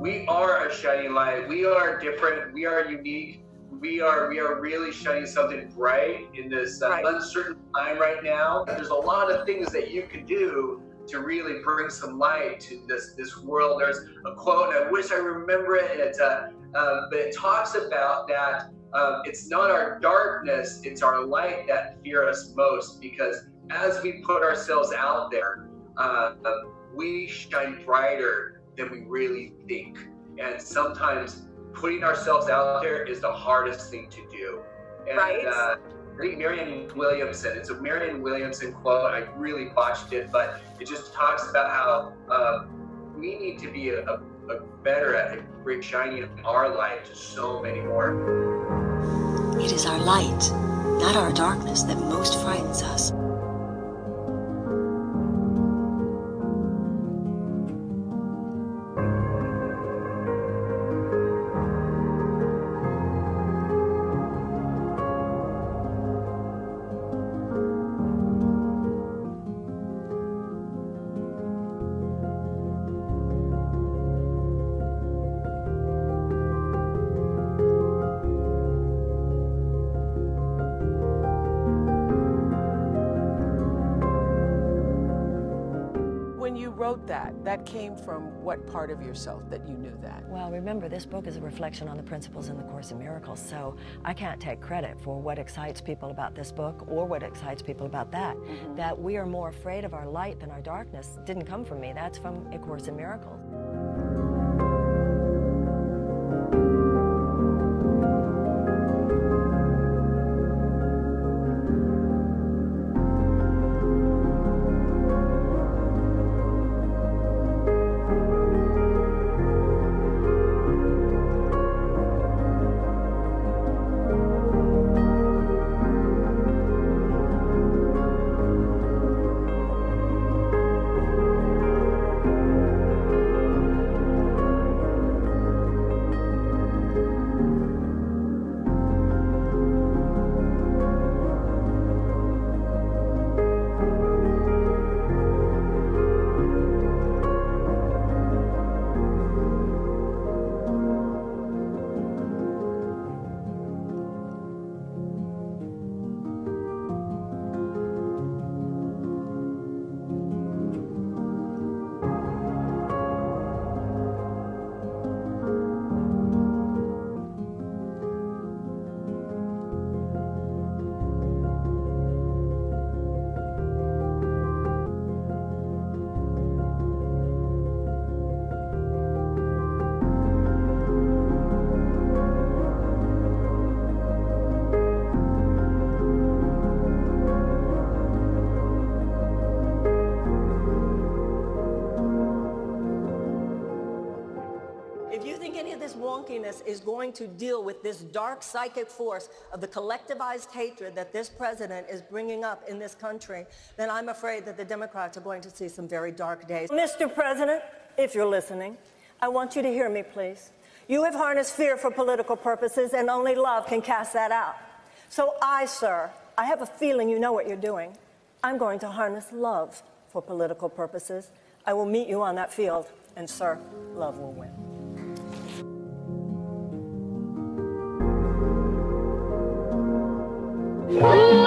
we are a shining light. We are different. We are unique. We are we are really shining something bright in this uh, Right. uncertain time right now. There's a lot of things that you can do to really bring some light to this this world. There's a quote, and I wish I remember it. It's uh, um, but it talks about that um, it's not our darkness, it's our light that fear us most. Because as we put ourselves out there, uh, um, we shine brighter than we really think. And sometimes putting ourselves out there is the hardest thing to do. And, Right. Uh, I think Marianne Williamson, it's a Marianne Williamson quote. I really botched it, but it just talks about how um, we need to be a, a, a better at bring shining our light to so many more. It is our light, not our darkness, that most frightens us. When you wrote that, that came from what part of yourself that you knew that? Well, remember, this book is a reflection on the principles in the Course in Miracles, so I can't take credit for what excites people about this book or what excites people about that. Mm-hmm. That we are more afraid of our light than our darkness didn't come from me. That's from A Course in Miracles. This wonkiness is going to deal with this dark psychic force of the collectivized hatred that this president is bringing up in this country, then I'm afraid that the Democrats are going to see some very dark days. Mr. President, if you're listening, I want you to hear me, please. You have harnessed fear for political purposes, and only love can cast that out. So I, sir, I have a feeling you know what you're doing. I'm going to harness love for political purposes. I will meet you on that field, and, sir, love will win. Oh.